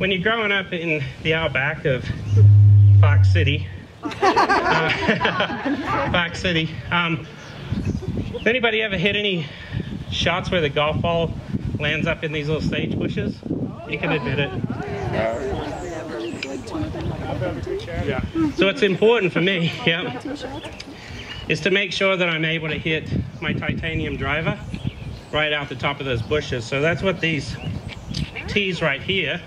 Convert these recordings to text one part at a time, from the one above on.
when you're growing up in the outback of Park City, uh, Park City, um, anybody ever hit any shots where the golf ball lands up in these little sage bushes? You can admit it. So it's important for me, yeah, is to make sure that I'm able to hit my titanium driver right out the top of those bushes. So that's what these tees right here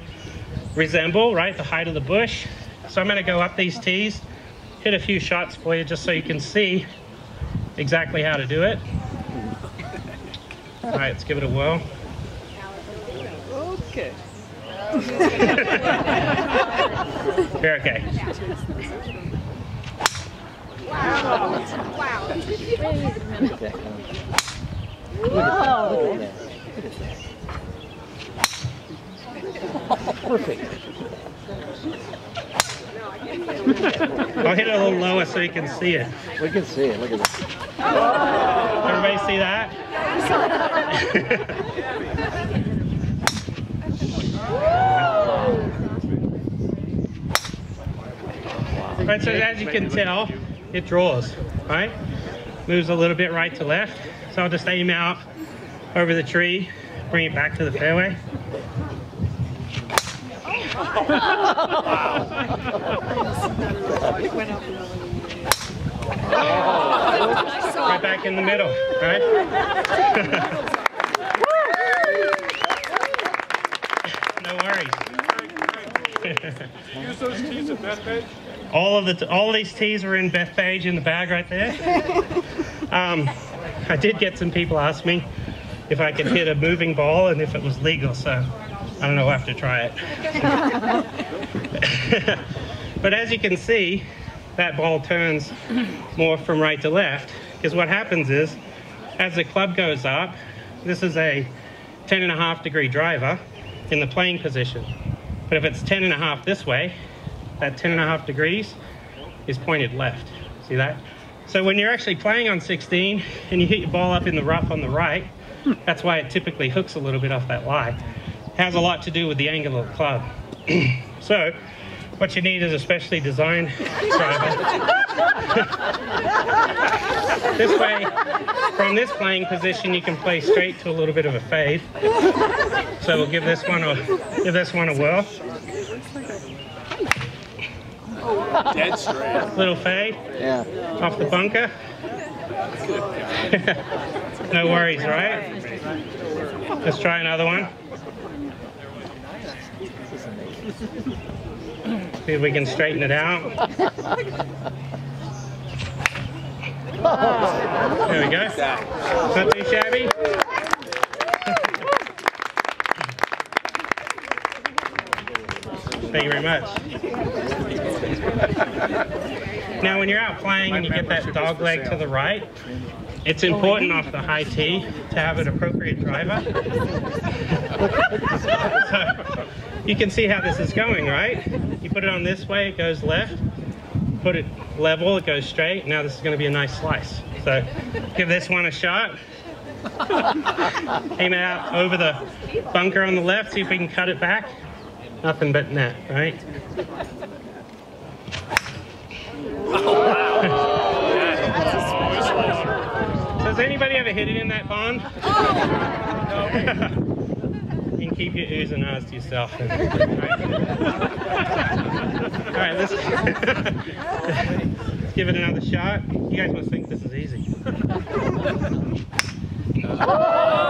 resemble, right? The height of the bush. So I'm gonna go up these tees, hit a few shots for you just so you can see exactly how to do it. All right, let's give it a whirl. Okay. You're okay. Wow. Wow. Whoa. Perfect. I'll hit it a little lower so you can see it. We can see it. Look at this. Everybody see that? right, so as you can tell, it draws, right? Moves a little bit right to left. So I'll just aim out over the tree, bring it back to the fairway. Right back in the middle, right? All of the all of these tees were in Bethpage in the bag right there. Um, I did get some people ask me if I could hit a moving ball and if it was legal, so I don't know. We'll have to try it. but as you can see, that ball turns more from right to left because what happens is as the club goes up, this is a 10 and a half degree driver in the playing position. But if it's 10 and a half this way, that 10 and a half degrees is pointed left. See that? So when you're actually playing on 16 and you hit your ball up in the rough on the right, that's why it typically hooks a little bit off that lie. It has a lot to do with the angle of the club. so what you need is a specially designed driver. this way, from this playing position, you can play straight to a little bit of a fade. So we'll give this one a give this one a whirl. Dead straight. Little fade Yeah. off the bunker. no worries, right? Let's try another one. See if we can straighten it out. There we go. Not too shabby. Thank you very much. Now, when you're out playing and you get that dog leg to the right, it's important off the high tee to have an appropriate driver. so, you can see how this is going, right? You put it on this way, it goes left. Put it level, it goes straight. Now this is going to be a nice slice. So give this one a shot. Aim it out over the bunker on the left, see if we can cut it back. Nothing but net, right? Oh, has anybody ever hit it in that pond? Oh. keep your oohs and ahs to yourself. All right, let's, let's give it another shot. You guys must think this is easy.